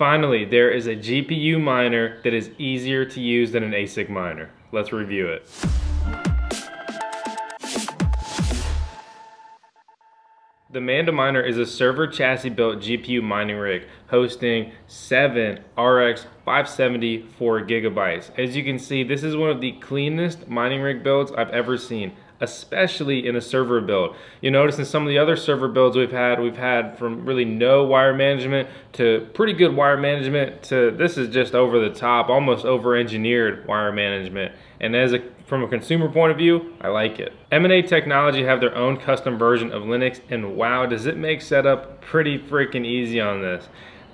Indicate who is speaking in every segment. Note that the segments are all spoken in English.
Speaker 1: Finally, there is a GPU miner that is easier to use than an ASIC miner. Let's review it. The MandaMiner is a server chassis built GPU mining rig hosting seven RX 574 gigabytes. As you can see, this is one of the cleanest mining rig builds I've ever seen especially in a server build. You notice in some of the other server builds we've had, we've had from really no wire management to pretty good wire management to this is just over the top, almost over engineered wire management. And as a from a consumer point of view, I like it. M&A Technology have their own custom version of Linux and wow, does it make setup pretty freaking easy on this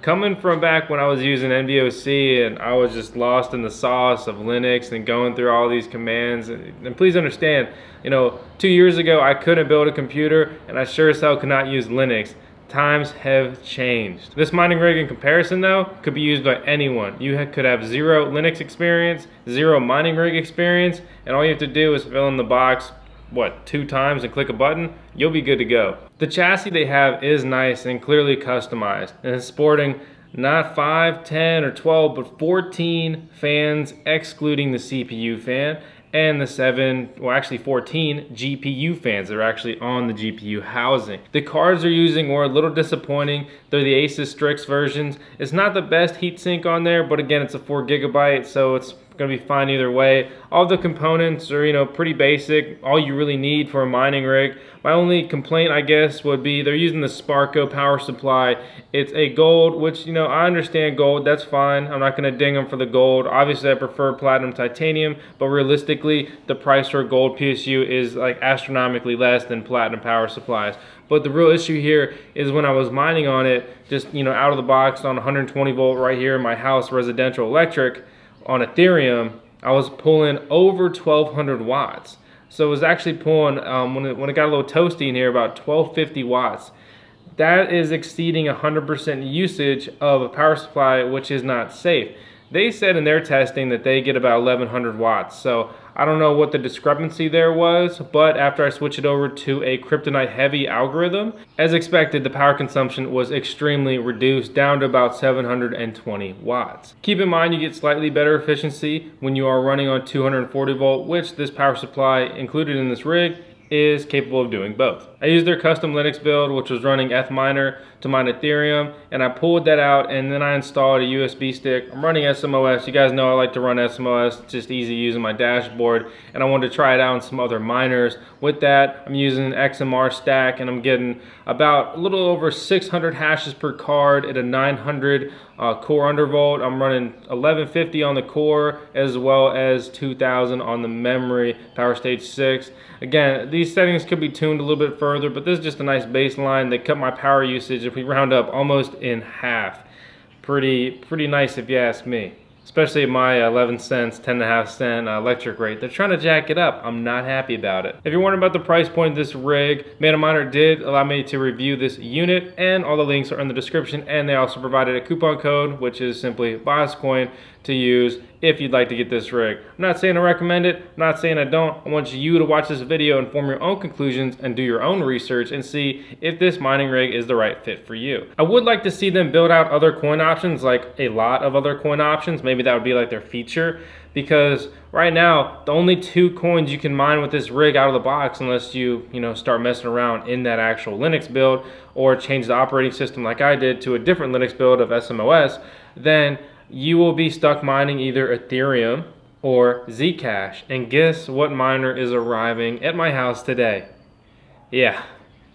Speaker 1: coming from back when I was using NVOC and I was just lost in the sauce of Linux and going through all these commands. And, and, please understand, you know, two years ago I couldn't build a computer and I sure as hell could not use Linux. Times have changed. This mining rig in comparison though could be used by anyone. You could have zero Linux experience, zero mining rig experience, and all you have to do is fill in the box, what, two times and click a button, you'll be good to go. The chassis they have is nice and clearly customized and it's sporting not 5, 10, or 12, but 14 fans excluding the CPU fan and the 7, well actually 14 GPU fans that are actually on the GPU housing. The cards they're using were a little disappointing. They're the Asus Strix versions. It's not the best heatsink on there, but again it's a 4 gigabyte, so it's gonna be fine either way. All the components are, you know, pretty basic, all you really need for a mining rig. My only complaint, I guess, would be they're using the Sparco power supply. It's a gold, which, you know, I understand gold, that's fine. I'm not gonna ding them for the gold. Obviously, I prefer platinum titanium, but realistically, the price for a gold PSU is like astronomically less than platinum power supplies. But the real issue here is when I was mining on it, just, you know, out of the box on 120 volt right here in my house, residential electric, on Ethereum, I was pulling over 1200 watts. So it was actually pulling, um, when, it, when it got a little toasty in here, about 1250 watts. That is exceeding 100% usage of a power supply, which is not safe. They said in their testing that they get about 1100 watts. So I don't know what the discrepancy there was, but after I switched it over to a CryptoNight heavy algorithm, as expected, the power consumption was extremely reduced down to about 720 watts. Keep in mind you get slightly better efficiency when you are running on 240 volt, which this power supply included in this rig is capable of doing both. I used their custom Linux build, which was running Ethminer to mine Ethereum, and I pulled that out and then I installed a USB stick. I'm running SMOS. You guys know I like to run SMOS. It's just easy using my dashboard, and I wanted to try it out on some other miners. With that, I'm using an XMR-Stak, and I'm getting about a little over 600 hashes per card at a 900 uh, core undervolt. I'm running 1150 on the core as well as 2000 on the memory, power stage 6. Again, these settings could be tuned a little bit further, but this is just a nice baseline. They cut my power usage, if we round up, almost in half. Pretty, pretty nice if you ask me especially my 11 cents, 10 and a half cent uh, electric rate. They're trying to jack it up. I'm not happy about it. If you're wondering about the price point of this rig, MandaMiner did allow me to review this unit and all the links are in the description and they also provided a coupon code which is simply VoskCoin to use if you'd like to get this rig. I'm not saying I recommend it, I'm not saying I don't. I want you to watch this video and form your own conclusions and do your own research and see if this mining rig is the right fit for you. I would like to see them build out other coin options, like a lot of other coin options. Maybe that would be like their feature because right now the only two coins you can mine with this rig out of the box unless you you know start messing around in that actual Linux build or change the operating system like I did to a different Linux build of SMOS then you will be stuck mining either Ethereum or Zcash. And guess what miner is arriving at my house today? Yeah,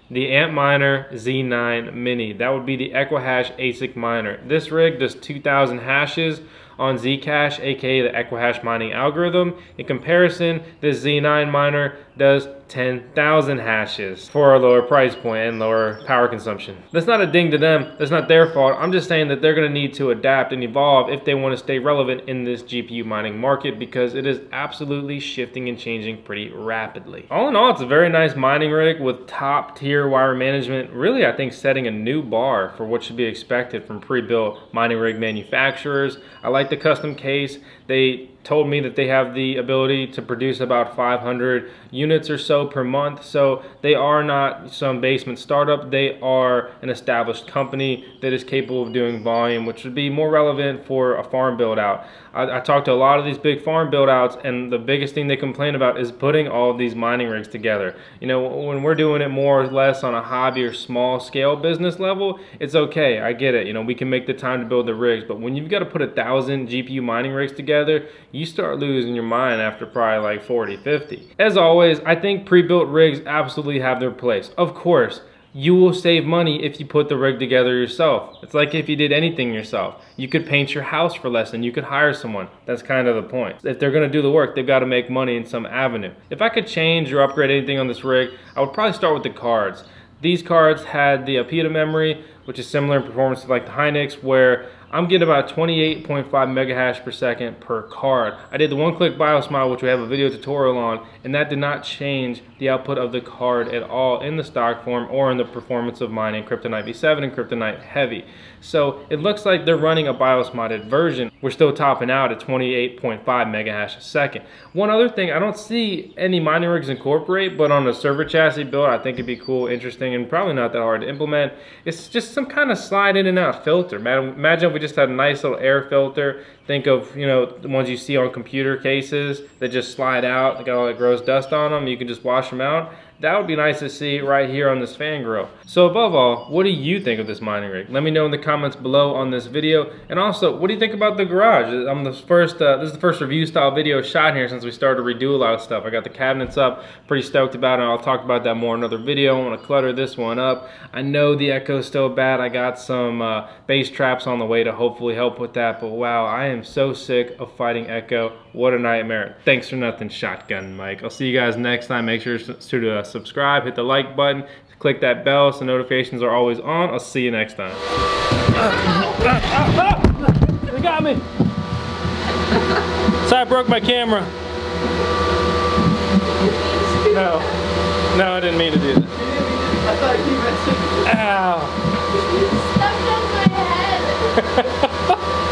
Speaker 1: the Antminer Z9 Mini. That would be the Equihash ASIC miner. This rig does 2,000 hashes on Zcash, aka the Equihash mining algorithm. In comparison, this Z9 miner does 10,000 hashes for a lower price point and lower power consumption. That's not a ding to them. That's not their fault. I'm just saying that they're going to need to adapt and evolve if they want to stay relevant in this GPU mining market because it is absolutely shifting and changing pretty rapidly. All in all, it's a very nice mining rig with top tier wire management. Really, I think setting a new bar for what should be expected from pre-built mining rig manufacturers. I like the custom case. They told me that they have the ability to produce about 500 units or so per month. So they are not some basement startup. They are an established company that is capable of doing volume, which would be more relevant for a farm build out. I, I talked to a lot of these big farm build outs and the biggest thing they complain about is putting all of these mining rigs together. You know, when we're doing it more or less on a hobby or small scale business level, it's okay. I get it. You know, we can make the time to build the rigs, but when you've got to put a thousand GPU mining rigs together, you start losing your mind after probably like 40, 50. As always, I think pre-built rigs absolutely have their place. Of course, you will save money if you put the rig together yourself. It's like if you did anything yourself. You could paint your house for less than you could hire someone. That's kind of the point. If they're gonna do the work, they've gotta make money in some avenue. If I could change or upgrade anything on this rig, I would probably start with the cards. These cards had the Elpida memory, which is similar in performance to like the Hynix, where I'm getting about 28.5 megahash per second per card. I did the one-click BIOS model, which we have a video tutorial on, and that did not change the output of the card at all in the stock form or in the performance of mine in CryptoNight V7 and CryptoNight Heavy. So it looks like they're running a BIOS modded version. We're still topping out at 28.5 megahash a second. One other thing, I don't see any mining rigs incorporate, but on a server chassis build, I think it'd be cool, interesting, and probably not that hard to implement. It's just some kind of slide in and out filter. Imagine if we just had a nice little air filter. Think of, you know, the ones you see on computer cases that just slide out. They got all that gross dust on them. You can just wash them out. That would be nice to see right here on this fan grill. So above all, what do you think of this mining rig? Let me know in the comments below on this video. And also, what do you think about the garage? I'm the first, uh, this is the first review style video shot here since we started to redo a lot of stuff. I got the cabinets up, pretty stoked about it. I'll talk about that more in another video. I wanna clutter this one up. I know the echo's still bad. I got some uh, bass traps on the way to hopefully help with that. But wow, I am so sick of fighting echo. What a nightmare. Thanks for nothing, Shotgun Mike. I'll see you guys next time. Make sure to uh, subscribe, hit the like button, click that bell so notifications are always on. I'll see you next time. they got me. So I broke my camera. No. No, I didn't mean to do that. I thought you meant to. Ow.
Speaker 2: You stepped on my head.